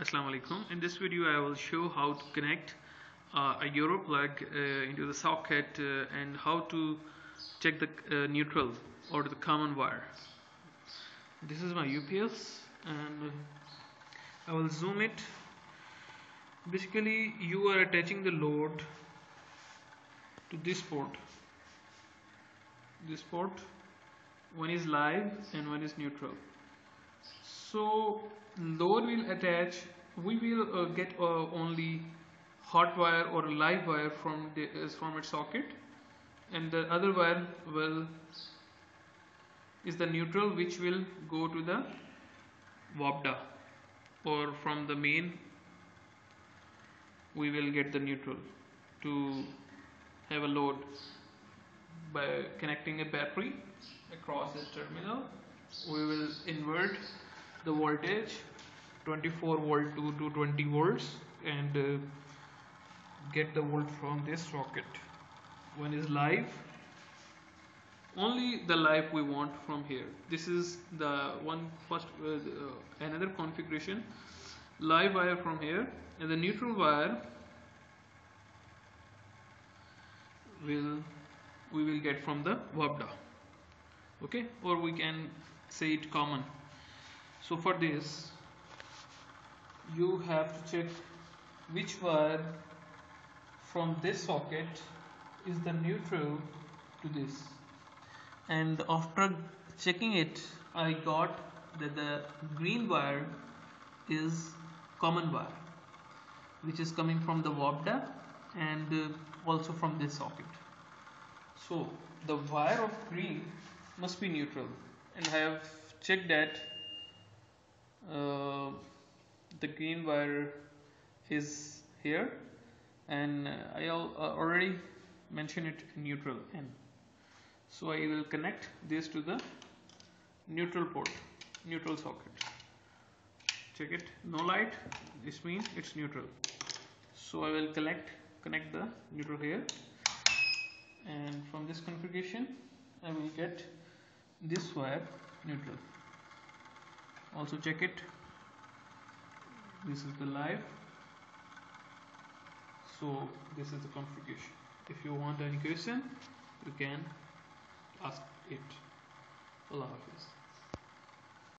Assalamu alaikum. In this video I will show how to connect uh, a Euro plug uh, into the socket uh, and how to check the uh, neutral or the common wire. This is my UPS and I will zoom it. Basically you are attaching the load to this port. This port one is live and one is neutral so load will attach. We will uh, get uh, only hot wire or live wire from the uh, from its socket. And the other wire will is the neutral which will go to the WAPDA or from the main we will get the neutral to have a load by connecting a battery across this terminal. We will invert the voltage 24 volt to 220 volts and uh, get the volt from this socket. One is live. Only the live we want from here. This is the one first uh, uh, another configuration. Live wire from here and the neutral wire will we will get from the WAPDA okay? Or we can say it common so for this you have to check which wire from this socket is the neutral to this. And after checking it I got that the green wire is common wire which is coming from the WAPDA and uh, also from this socket. So the wire of green must be neutral. And I have checked that uh, the green wire is here and I uh, already mentioned it neutral N. So I will connect this to the neutral port neutral socket. Check it. No light this means it's neutral. So I will collect connect the neutral here. And from this configuration I will get this wire neutral also check it. This is the live. So this is the configuration. If you want any question you can ask it. Allah Hafiz